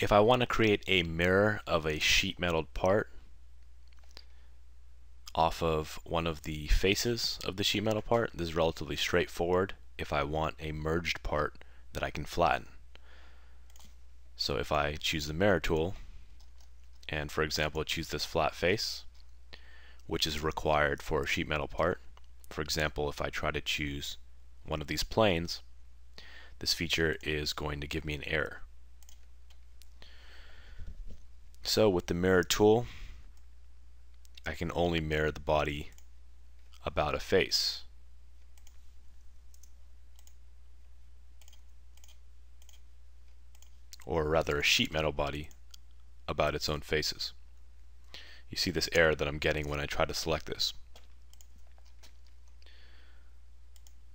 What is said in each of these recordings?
If I want to create a mirror of a sheet metal part off of one of the faces of the sheet metal part, this is relatively straightforward if I want a merged part that I can flatten. So if I choose the mirror tool and for example choose this flat face which is required for a sheet metal part for example if I try to choose one of these planes this feature is going to give me an error. So with the mirror tool I can only mirror the body about a face. Or rather a sheet metal body about its own faces. You see this error that I'm getting when I try to select this.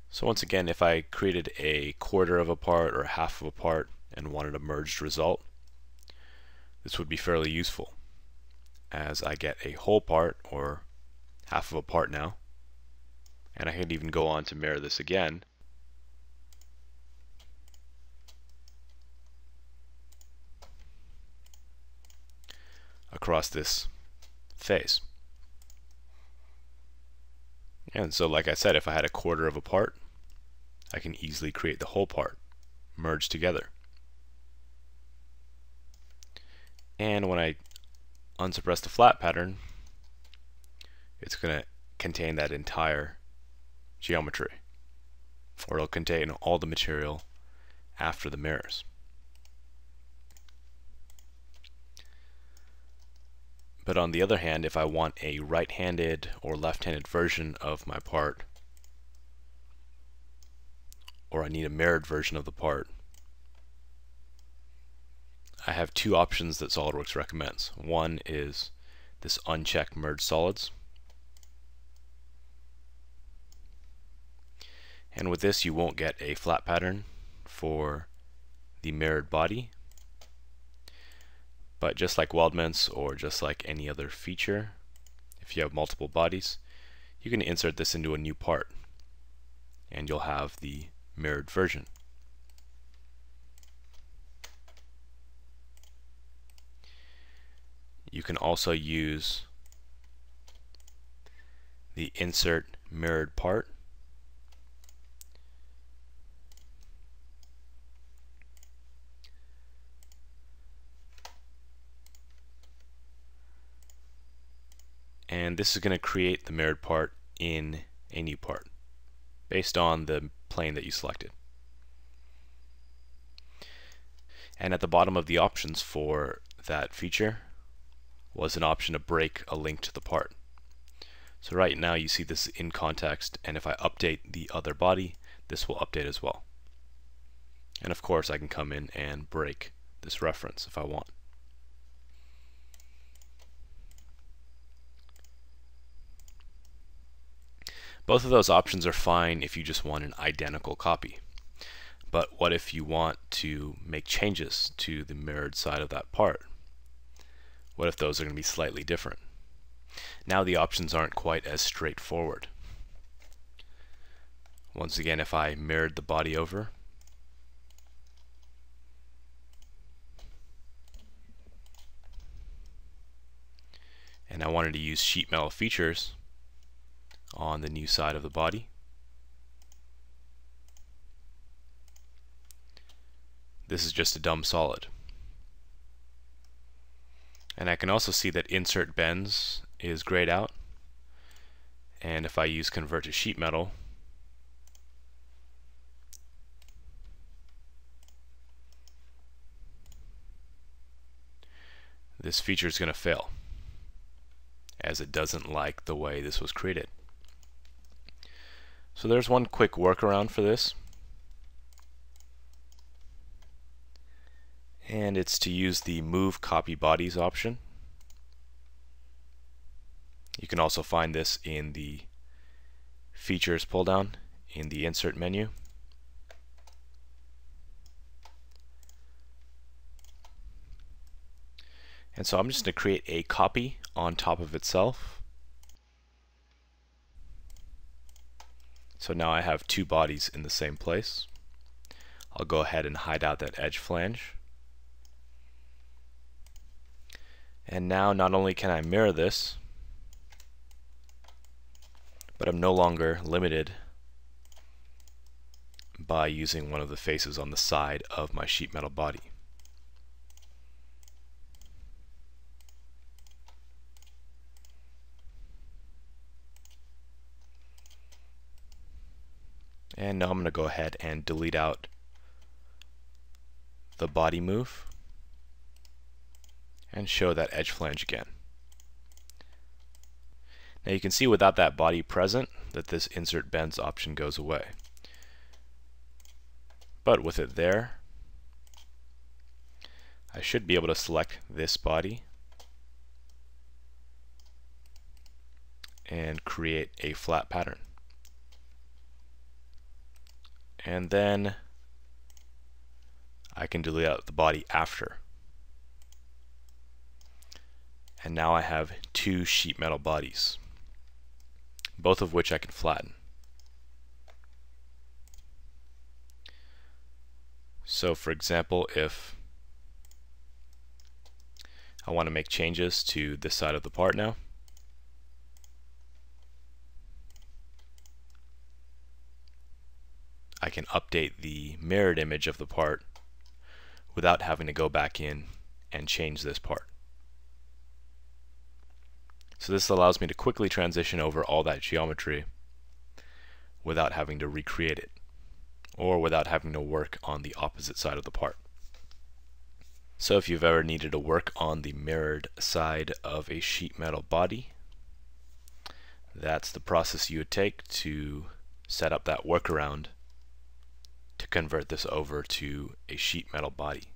So once again, if I created a quarter of a part or half of a part and wanted a merged result, this would be fairly useful as I get a whole part or half of a part now. And I can even go on to mirror this again. across this face. And so like I said, if I had a quarter of a part, I can easily create the whole part, merged together. And when I unsuppress the flat pattern, it's going to contain that entire geometry. Or it'll contain all the material after the mirrors. But on the other hand, if I want a right-handed or left-handed version of my part, or I need a mirrored version of the part, I have two options that SOLIDWORKS recommends. One is this uncheck merge solids. And with this you won't get a flat pattern for the mirrored body. But just like weldments or just like any other feature, if you have multiple bodies, you can insert this into a new part and you'll have the mirrored version. You can also use the insert mirrored part and this is going to create the mirrored part in a new part based on the plane that you selected. And at the bottom of the options for that feature was an option to break a link to the part. So right now you see this in context and if I update the other body this will update as well. And of course I can come in and break this reference if I want. Both of those options are fine if you just want an identical copy. But what if you want to make changes to the mirrored side of that part? What if those are going to be slightly different? Now the options aren't quite as straightforward. Once again, if I mirrored the body over, and I wanted to use sheet metal features on the new side of the body, this is just a dumb solid. And I can also see that insert bends is grayed out. And if I use convert to sheet metal, this feature is going to fail as it doesn't like the way this was created. So there's one quick workaround for this. And it's to use the move copy bodies option. You can also find this in the features pull down in the insert menu. And so I'm just going to create a copy on top of itself. So now I have two bodies in the same place. I'll go ahead and hide out that edge flange. And now not only can I mirror this, but I'm no longer limited by using one of the faces on the side of my sheet metal body. And now I'm going to go ahead and delete out the body move and show that edge flange again. Now you can see without that body present that this insert bends option goes away. But with it there, I should be able to select this body and create a flat pattern. And then I can delete out the body after. And now I have two sheet metal bodies both of which I can flatten. So for example, if I want to make changes to this side of the part now, I can update the mirrored image of the part without having to go back in and change this part. So this allows me to quickly transition over all that geometry without having to recreate it or without having to work on the opposite side of the part. So if you've ever needed to work on the mirrored side of a sheet metal body, that's the process you would take to set up that workaround to convert this over to a sheet metal body.